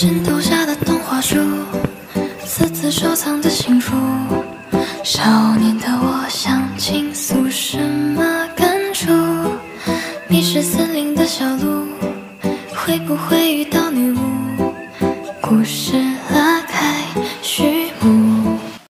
枕头下的童话书私自收藏的幸福少年的我想倾诉什么感触？迷失森林的小鹿会不会遇到女巫？故事拉